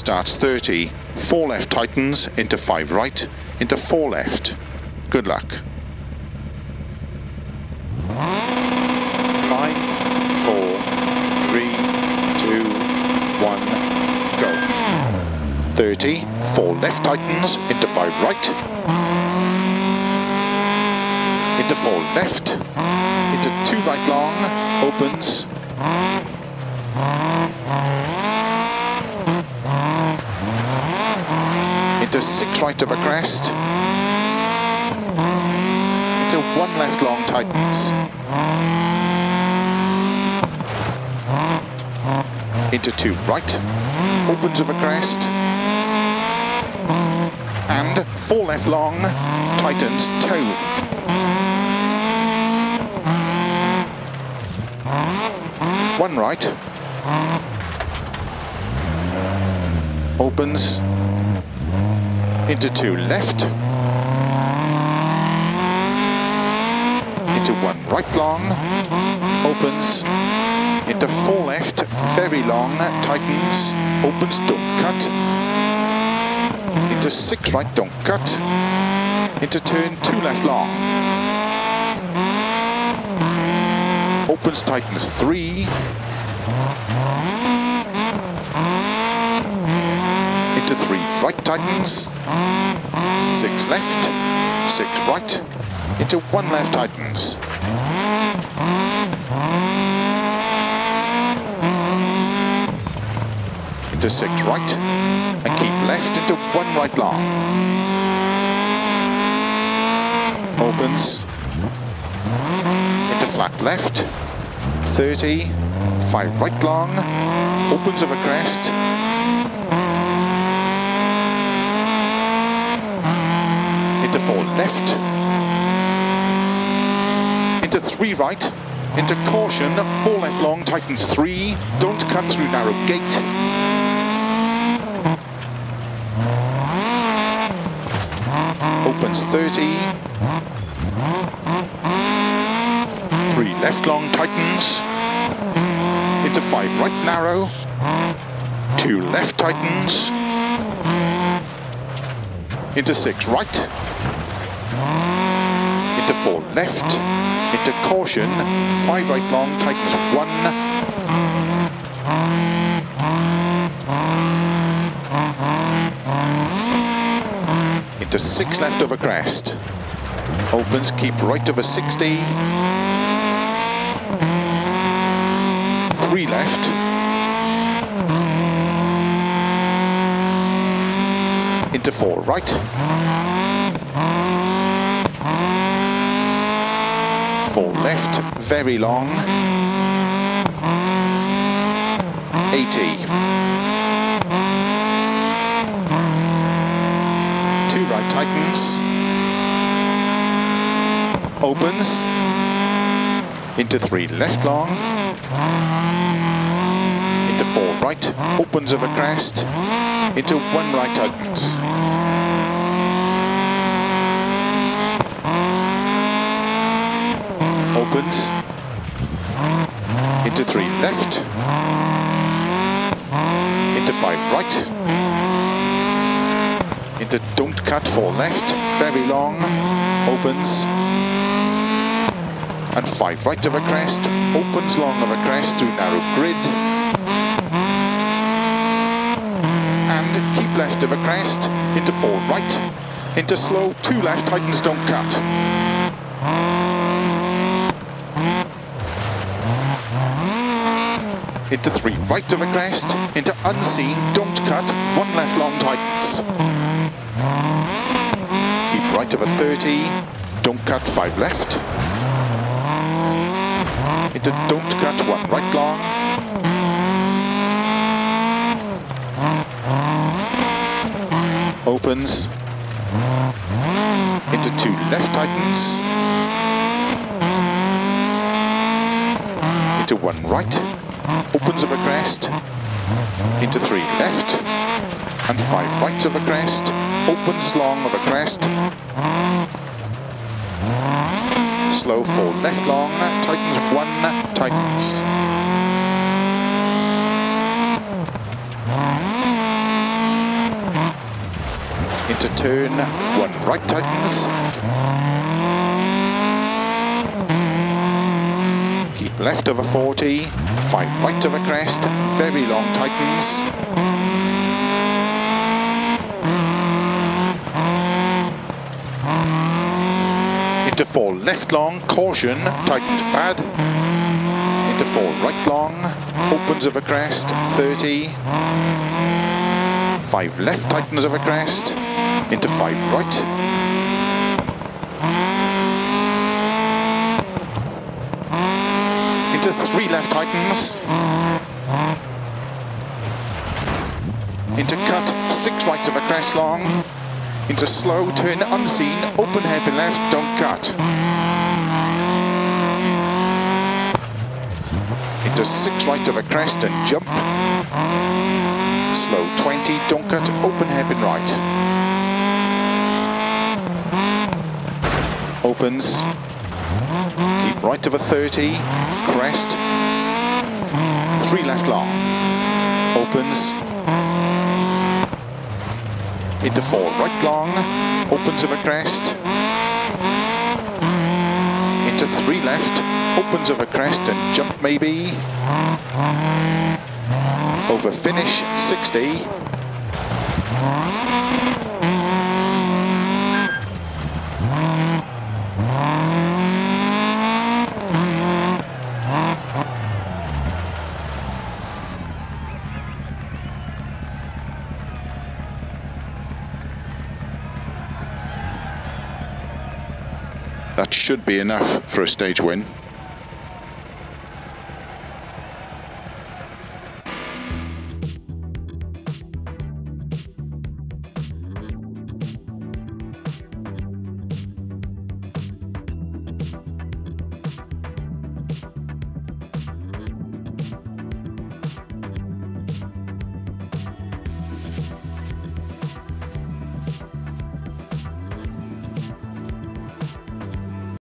starts 30, 4 left tightens, into 5 right, into 4 left. Good luck. 5, 4, 3, 2, 1, go. 30, 4 left tightens, into 5 right, into 4 left, into 2 right long, opens, into six right of a crest, into one left long tightens, into two right, opens of a crest, and four left long, tightens toe. One right, opens, into two left, into one right long, opens, into four left, very long, tightens, opens, don't cut, into six right, don't cut, into turn two left long, opens, tightens three, into three. Right tightens, six left, six right, into one left tightens. Into six right, and keep left into one right long. Opens, into flat left, 30, five right long, opens of a crest, into four left, into three right, into caution, four left long, tightens three, don't cut through narrow gate. Opens 30, three left long, tightens, into five right narrow, two left tightens, into six right, into four left, into caution, five right long, tightens one, into six left over crest, opens, keep right over 60, three left, into four right, four left, very long, 80, two right tightens, opens, into three left long, into four right, opens of a crest, into one right tightens. Opens, into three left, into five right, into don't cut four left, very long, opens, and five right of a crest, opens long of a crest through narrow grid, and keep left of a crest, into four right, into slow, two left, tightens, don't cut. Into three right of a crest, into unseen, don't cut, one left long tightens. Keep right of a 30, don't cut, five left. Into don't cut, one right long. Opens. Into two left tightens. Into one right. Opens of a crest. Into three left. And five right of a crest. Opens long of a crest. Slow four left long. Tightens one. Tightens. into turn one right tightens. Left over 40, five right over crest, very long tightens. Into four left long, caution, tightens bad. Into four right long, opens over crest, 30. Five left tightens over crest, into five right. Into three left tightens. Into cut, six right over crest long. Into slow turn unseen, open hairpin left, don't cut. Into six right over crest and jump. Slow 20, don't cut, open hairpin right. Opens. Keep right over 30, crest. Three left long. Opens. Into four right long, opens over crest. Into three left, opens over crest and jump maybe. Over finish, 60. Should be enough for a stage win.